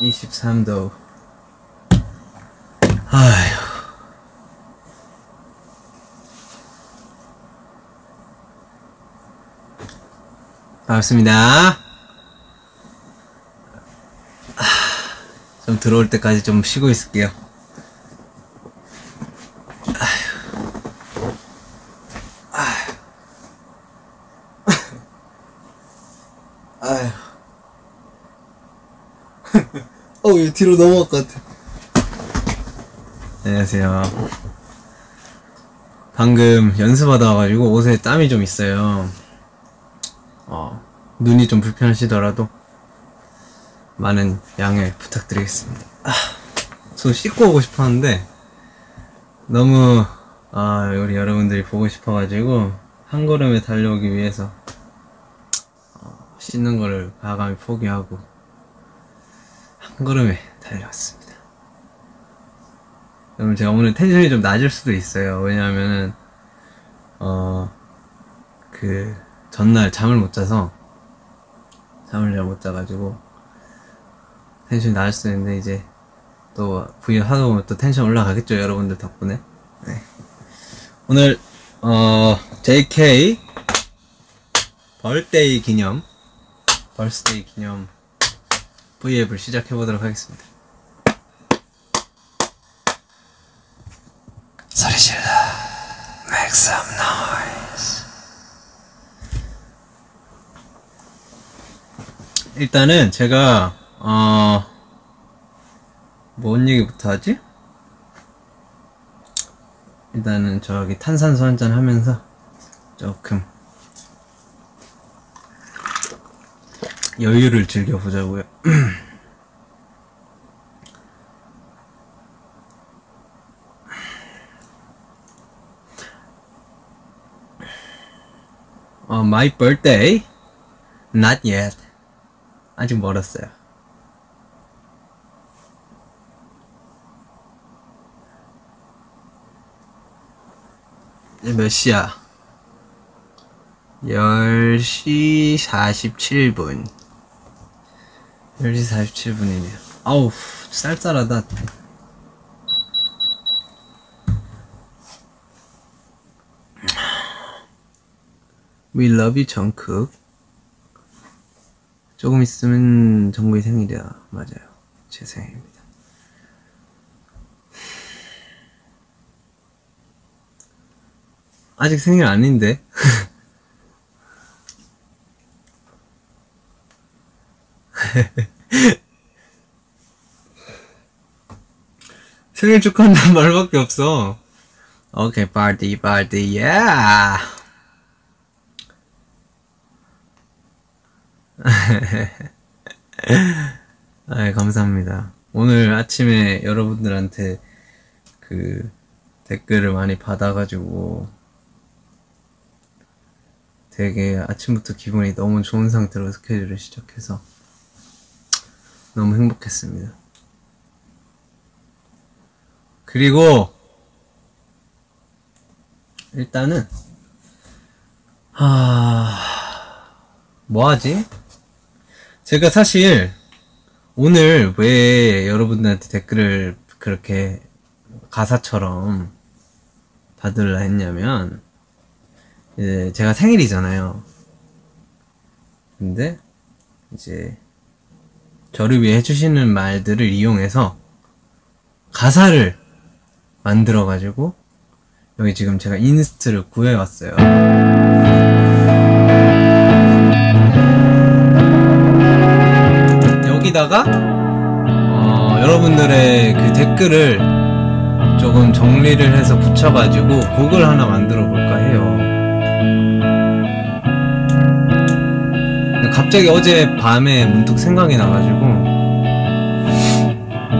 23도. 아휴. 반갑습니다. 아, 좀 들어올 때까지 좀 쉬고 있을게요. 얘 뒤로 넘어갈 것 같아. 안녕하세요. 방금 연습하다 와가지고 옷에 땀이 좀 있어요. 어, 눈이 좀 불편하시더라도 많은 양해 부탁드리겠습니다. 아, 손 씻고 오고 싶었는데 너무 아, 우리 여러분들이 보고 싶어가지고 한 걸음에 달려오기 위해서 어, 씻는 거를 과감히 포기하고 한 걸음에 달려왔습니다. 여러분 제가 오늘 텐션이 좀 낮을 수도 있어요. 왜냐하면은 어 그 전날 잠을 못 자서 잠을 잘 못 자가지고 텐션이 낮을 수 있는데 이제 또 V 하다 보면 또 텐션 올라가겠죠 여러분들 덕분에 네. 오늘 어 JK 벌데이 기념 벌스데이 기념 V앱을 시작해 보도록 하겠습니다. 소리 질러 Make some noise. 일단은 제가 어... 뭔 얘기부터 하지? 일단은 저기 탄산수 한 잔 하면서 조금 여유를 즐겨보자고요 어, my birthday? Not yet. 아직 멀었어요. 몇 시야? 10시 47분. 10시 47분이네요. 아우, 쌀쌀하다. We love you, 정크. 조금 있으면 정국이 생일이야. 맞아요. 제 생일입니다. 아직 생일 아닌데. 생일 축하한다는 말밖에 없어. 오케이, 파티, 파티, 예! 아, 감사합니다. 오늘 아침에 여러분들한테 그 댓글을 많이 받아가지고 되게 아침부터 기분이 너무 좋은 상태로 스케줄을 시작해서 너무 행복했습니다. 그리고 일단은 하... 뭐 하지? 제가 사실 오늘 왜 여러분들한테 댓글을 그렇게 가사처럼 받으려 했냐면 이제 제가 생일이잖아요. 근데 이제 저를 위해 해주시는 말들을 이용해서 가사를 만들어가지고 여기 지금 제가 inst를 구해왔어요. 여기다가 어, 여러분들의 그 댓글을 조금 정리를 해서 붙여가지고 곡을 하나 만들어 볼까 해요. 갑자기 어제 밤에 문득 생각이 나가지고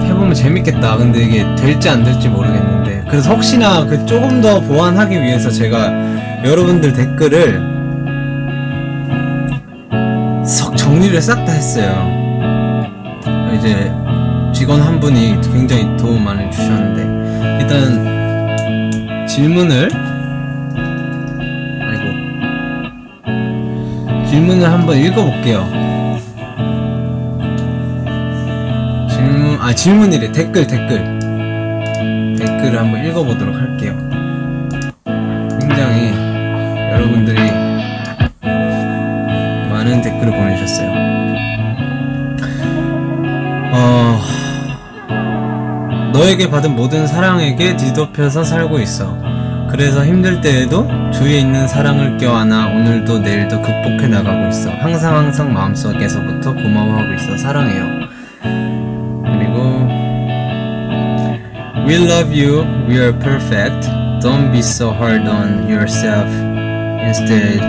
해보면 재밌겠다. 근데 이게 될지 안 될지 모르겠는데 그래서 혹시나 그 조금 더 보완하기 위해서 제가 여러분들 댓글을 석 정리를 싹 다 했어요. 이제 직원 한 분이 굉장히 도움 많이 주셨는데 일단 질문을 질문을 한번 읽어볼게요. 질문, 아, 질문이래. 댓글, 댓글. 댓글을 한번 읽어보도록 할게요. 굉장히 여러분들이 많은 댓글을 보내주셨어요. 어, 너에게 받은 모든 사랑에게 뒤덮여서 살고 있어. 그래서 힘들 때에도 주위에 있는 사랑을 껴안아 오늘도 내일도 극복해 나가고 있어. 항상 항상 마음속에서부터 고마워하고 있어. 사랑해요. 그리고 We love you. We are perfect. Don't be so hard on yourself. Instead,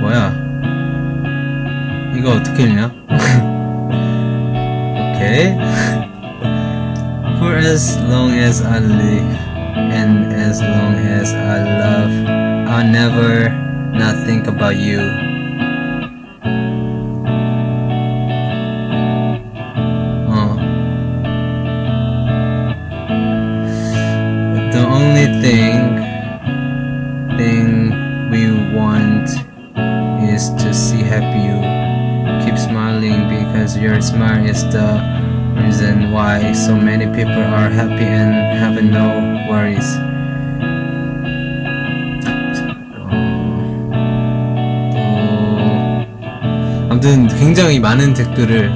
뭐야? 이거 어떻게 읽냐? 오케이. For as long as I live as long as I love, I'll never not think about you. Uh. 어. The only thing thing we want is to see happy you. Keep smiling because your smile is the reason why so many people are happy and have no worries. 또 아무튼 굉장히 많은 댓글을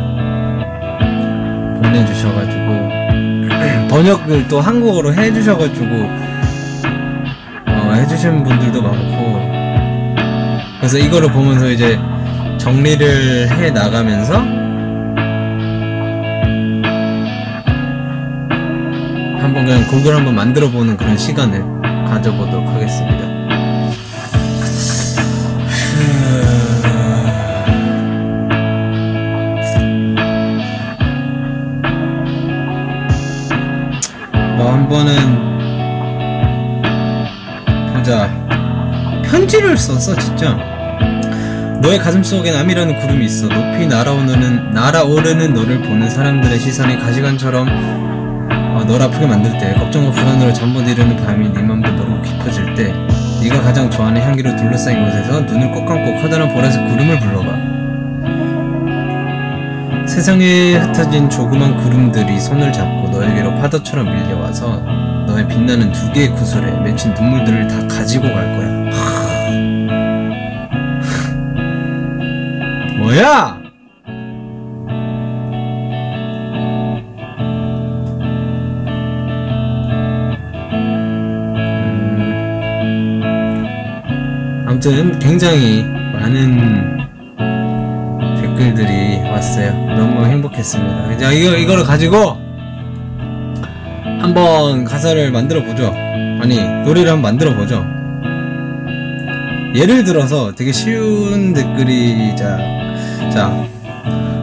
보내주셔가지고 번역을 또 한국어로 해주셔가지고 어, 해주신 분들도 많고 그래서 이거를 보면서 이제 정리를 해 나가면서 한번 그냥 곡을 한번 만들어 보는 그런 시간을 가져보도록 하겠습니다. 한 번은 보자. 편지를 썼어 진짜. 너의 가슴 속에 남이라는 구름이 있어. 높이 날아오르는 날아오르는 너를 보는 사람들의 시선이 가시관처럼 어, 널 아프게 만들 때 걱정과 불안으로 잠못 이루는 밤이 네 맘도 모르고 깊어질 때 네가 가장 좋아하는 향기로 둘러싸인 곳에서 눈을 꼭 감고 커다란 보라색 구름을 불러봐 세상에 흩어진 조그만 구름들이 손을 잡고 너에게로 파도처럼 밀려와서 너의 빛나는 두 개의 구슬에 맺힌 눈물들을 다 가지고 갈 거야. 뭐야? 음, 아무튼 굉장히 많은 댓글들이 왔어요. 너무 행복했습니다. 자, 이거, 이거를 가지고 한번 가사를 만들어 보죠. 아니, 노래를 한번 만들어 보죠. 예를 들어서 되게 쉬운 댓글이, 자, 자.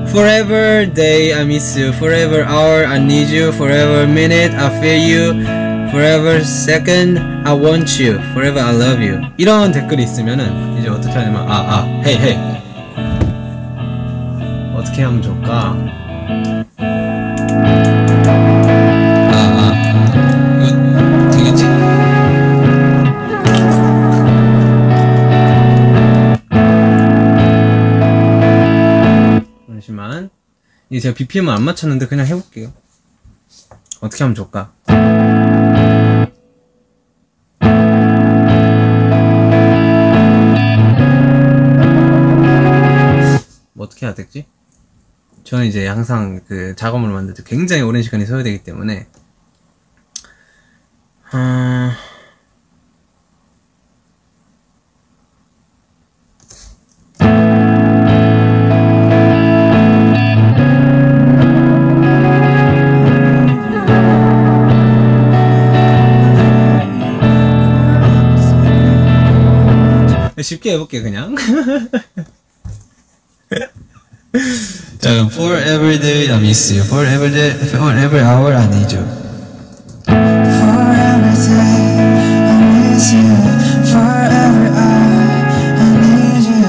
Forever day I miss you. Forever hour I need you. Forever minute I feel you. Forever second I want you. Forever I love you. 이런 댓글이 있으면은 이제 어떻게 하냐면 아, 아, 헤이, 헤이. 어떻게 하면 좋을까? 아, 아, 이거 되겠지? 잠시만. 이게 제가 BPM을 안 맞췄는데 그냥 해볼게요. 어떻게 하면 좋을까? 뭐 어떻게 해야 되지? 저는 이제 항상 그 작업을 만들 때 굉장히 오랜 시간이 소요되기 때문에 아... 쉽게 해볼게 그냥 For every day I miss you. For every day, for every hour I need you. For every day I miss you. For every hour I need you.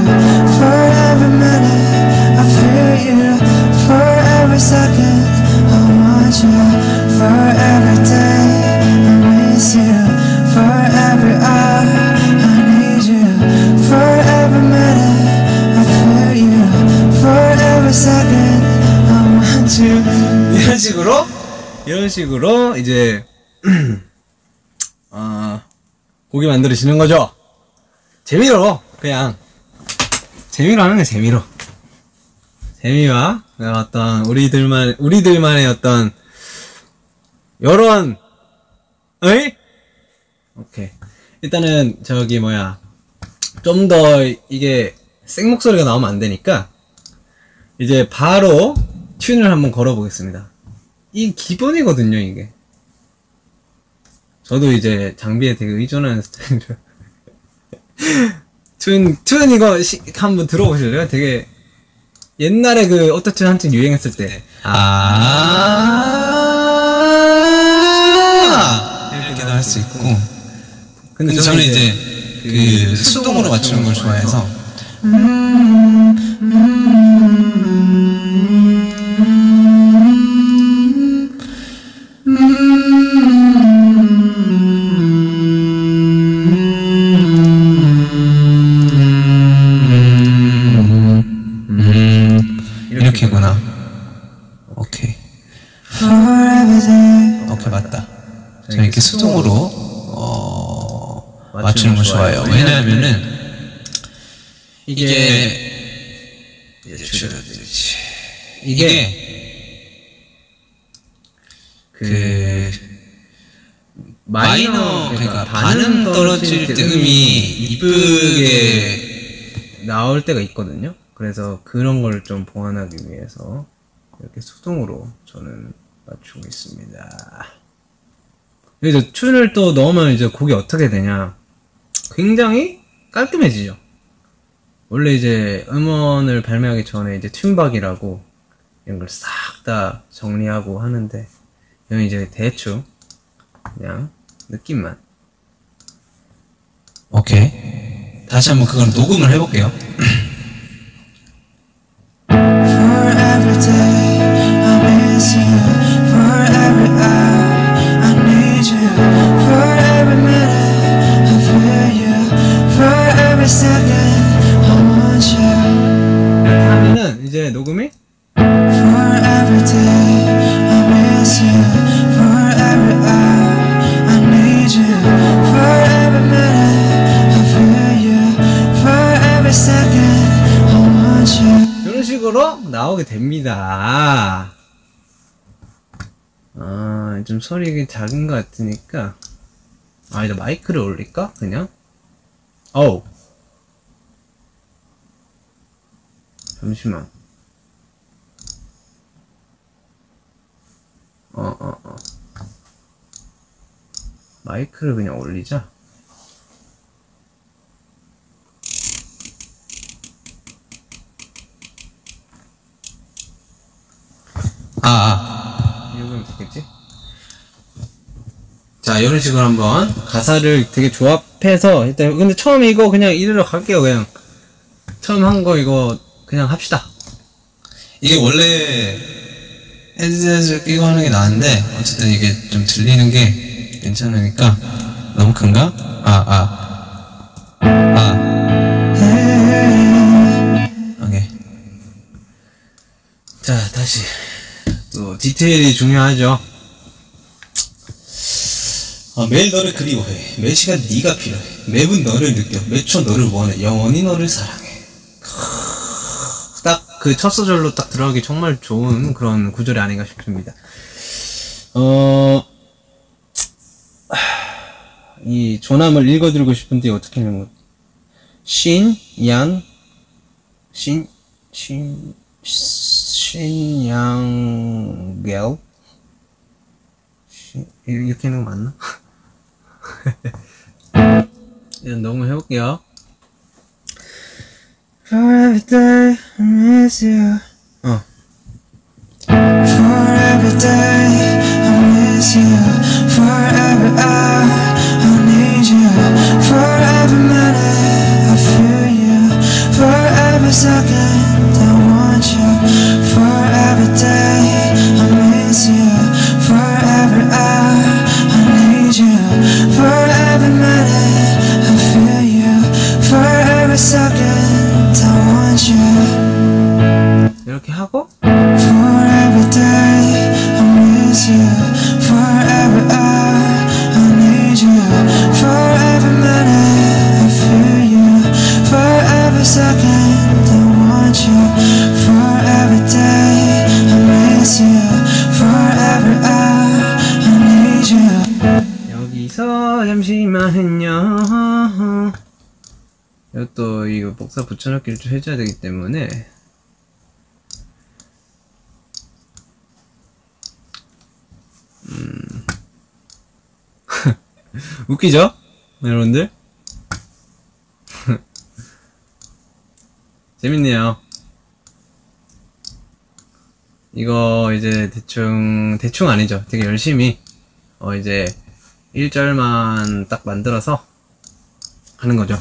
For every minute I feel you. For every second I want you. 식으로 이런 식으로 이제 아 고기 만들어지는 거죠. 재미로 그냥. 재미로 하는 게 재미로. 재미와 어떤 우리들만 우리들만의 어떤 요런 어이 오케이. 일단은 저기 뭐야. 좀 더 이게 생 목소리가 나오면 안 되니까 이제 바로 튠을 한번 걸어 보겠습니다. 이 기본이거든요, 이게. 저도 이제 장비에 되게 의존하는 스타일이라. 튠, 튠 이거 시, 한번 들어보실래요? 되게 옛날에 그 어떠튼 한층 유행했을 때. 아 이렇게도 할 수 있고. 근데 저는 이제 그 수동으로 맞추는 걸 좋아해서 이 위해서 이렇게 수동으로 저는 맞추고 있습니다. 이제 튠을 또 넣으면 이제 곡이 어떻게 되냐? 굉장히 깔끔해지죠. 원래 이제 음원을 발매하기 전에 이제 튠박이라고 이런 걸 싹 다 정리하고 하는데 이건 이제 대충 그냥 느낌만 오케이 다시 한번 그걸 녹음을 해볼게요. 하면은 이제 녹음이 됩니다. 아, 좀 소리가 작은 것 같으니까. 아, 이제 마이크를 올릴까? 그냥? 어우. 잠시만. 어, 어, 어. 마이크를 그냥 올리자. 아, 아. 이러면 되겠지? 자, 이런 식으로 한번 가사를 되게 조합해서 일단 근데 처음에 이거 그냥 이대로 갈게요, 그냥. 처음 한 거 이거 그냥 합시다. 이게 원래 헤드셋을 끼고 하는 게 나은데 어쨌든 이게 좀 들리는 게 괜찮으니까 너무 큰가? 아, 아. 아. 오케이. 자, 다시. 또 디테일이 중요하죠. 아, 매일 너를 그리워해. 매 시간 네가 필요해. 매분 너를 느껴. 매초 너를 원해. 영원히 너를 사랑해. 딱 그 첫 소절로 딱 들어가기 정말 좋은 그런 구절이 아닌가 싶습니다. 어, 이 조남을 읽어드리고 싶은데 어떻게 읽는 거? 신, 양, 신, 신, 신 양겔? 신- 이렇게 하는 거 맞나? 일단 너무 해볼게요. For every day I miss you 어. For every day I miss you For every hour I need you For every minute I feel you For every second 5천억기를 좀 해줘야 되기 때문에 음. 웃기죠? 여러분들? 재밌네요. 이거 이제 대충, 대충 아니죠. 되게 열심히, 어, 이제 1절만 딱 만들어서 하는 거죠.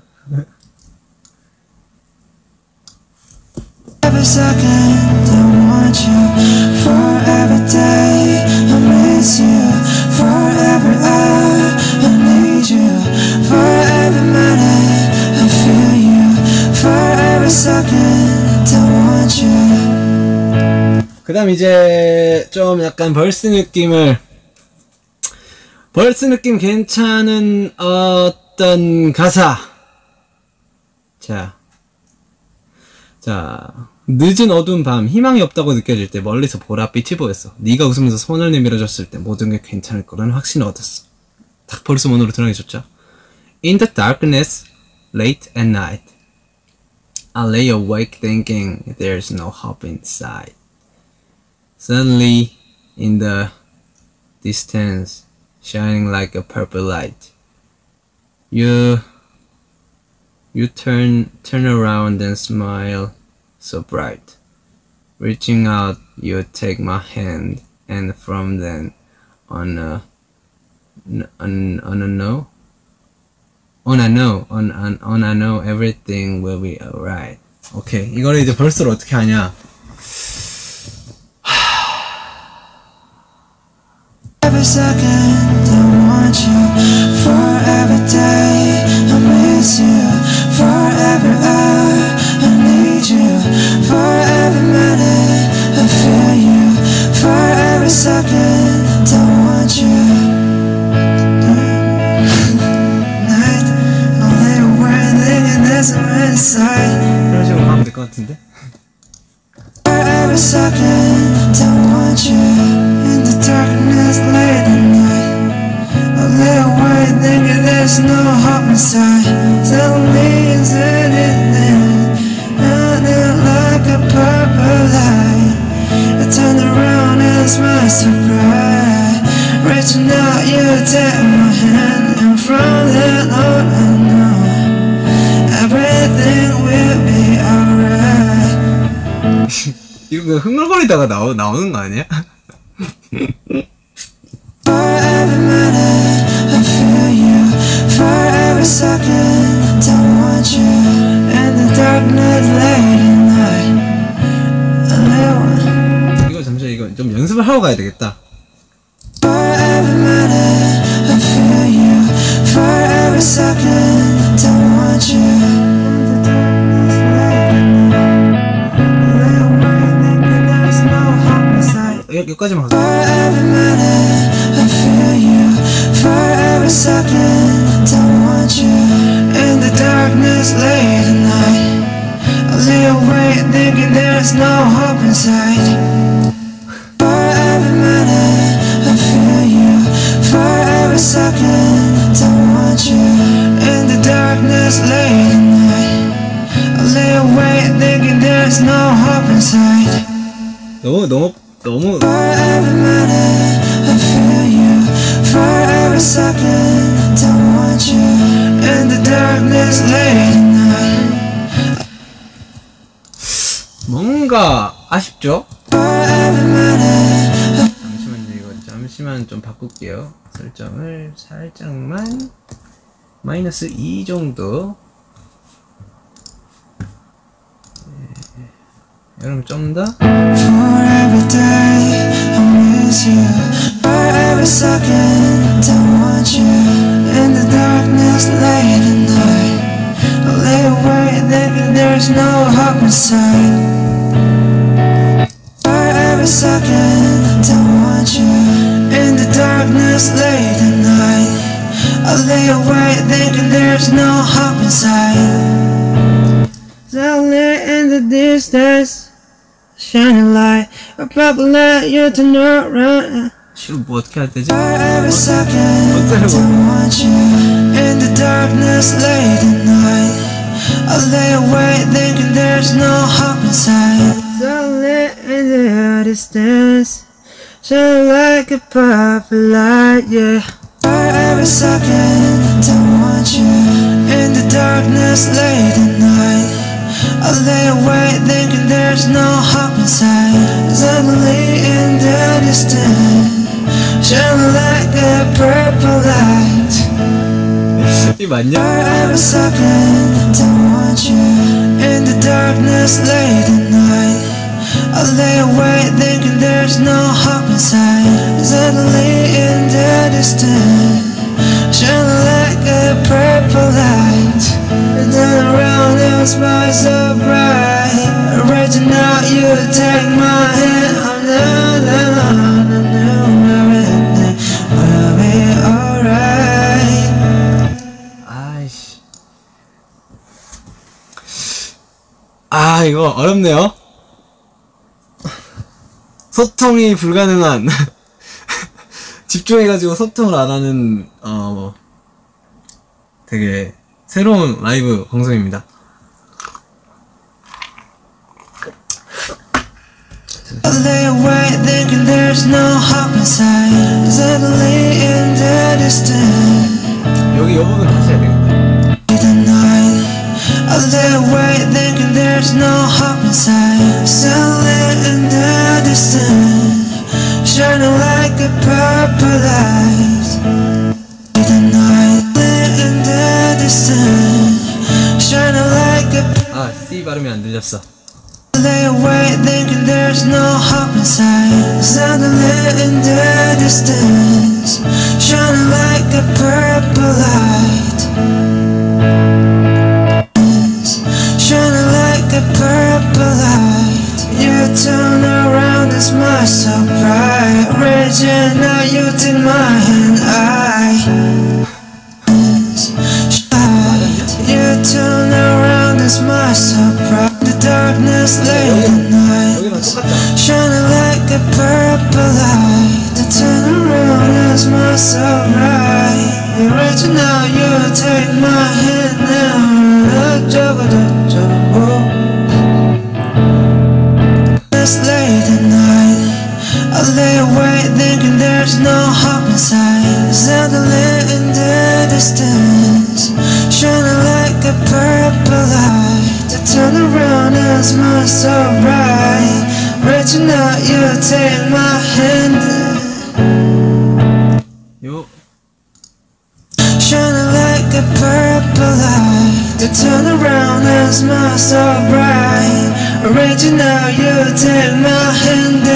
그 다음 이제 좀 약간 verse 느낌을 verse 느낌 괜찮은 어떤 가사. 자, 자. 늦은 어두운 밤 희망이 없다고 느껴질 때 멀리서 보랏빛이 보였어. 네가 웃으면서 손을 내밀어줬을 때 모든 게 괜찮을 거라는 확신을 얻었어. 딱 verse one으로 좋죠. In the darkness, late at night I lay awake thinking there's no hope inside Suddenly, in the distance, shining like a purple light, you you turn turn around and smile so bright. Reaching out, you take my hand, and from then on a on, on a no on a no on on on a no everything will be alright. 오케이 이거를 이제 벌스를 어떻게 하냐? Every second I want you for every day I miss you for every hour I need you for every minute I feel you for every second I want you Night I lay awake thinking there's no inside 이런 식으로 가면 될 것 같은데? For every second, There's no hope inside. Suddenly, inside it, shining like a purple light. I turn around and smile so bright. Reaching out, you take my hand, and from then on, I know everything will be alright. 이거 흥얼거리다가 나오, 나오는 거 아니야? Second I want you In the darkness late at night I live 이거 잠시만 이거 좀 연습을 하고 가야 되겠다. 여, 여기까지만 가자. every minute I feel you For every second I want you In the darkness late at night I lay awake thinking there's no hope inside For every minute I feel you For every second I want you In the darkness late at night I lay awake thinking there's no hope inside 너무 너무 너무 For every minute 뭔가 아쉽죠? For every minute 잠시만요 이거 잠시만 좀 바꿀게요 설정을 살짝만 마이너스 2 정도 네. 여러분 좀더 For every day I miss you For every second I want you In the darkness late at night I lay awake thinking there's no hope inside every second I Don't want you In the darkness late at night I lay awake thinking there's no hope inside Lonely in the distance Shining light A problem that you to know right Şu podcast. Every second, I don't want you in the darkness late at night. I lay awake thinking there's no hope inside. Solid in the distance. Shine like a purple light, yeah. For every second I want you In the darkness late at night. I lay awake thinking there's no hope inside Suddenly in the distance. Shine like a purple light. For every second I want you In the darkness late at night. I lay awake thinking there's no hope inside. Suddenly in the distance, shining like a purple light. And then around it smiles so bright. Reaching out, you take my hand. I'm down, down, down, down, everything will be alright. 아이씨 아 이거 어렵네요 소통이 불가능한 집중해가지고 소통을 안 하는 어 되게 새로운 라이브 방송입니다 lay awake thinking there's no hope inside. Suddenly in the distance, 여기 요 부분 하셔야 되겠다 the night. I lay awake thinking there's no hope inside. Suddenly in the distance, shining like a purple light. The night in the distance, shining like a 아 C 발음이 안 들렸어 Lay awake thinking there's no hope inside. Suddenly in the distance, shining like a purple light. Shining like a purple light. You turn around and smile so bright. Reaching out, you take my hand. I. You turn around and smile so bright. The darkness late at night. 여기랑 똑같잖아 Shining like a purple light. I turn around and smile so bright. You're reaching out, you take my hand now. Juggle, juggle. It's lay awake thinking there's no hope inside. Suddenly in the distance, shining like a purple light. I turn around and smile so bright. Reaching out, you take my hand. 요 Shining like a purple light. I turn around and smile so bright. Reaching out, you take my hand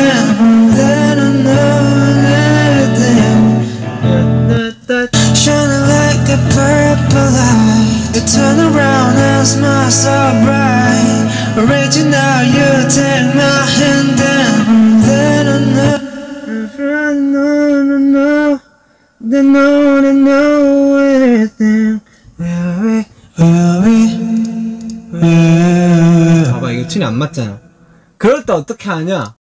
turn around and smile so bright. Out, you take my hand down. Then I know. If I know, no, no. They know, they know everything. Where we, where we, where 봐봐 이거 튠이 안 맞잖아 그럴 때 어떻게 하냐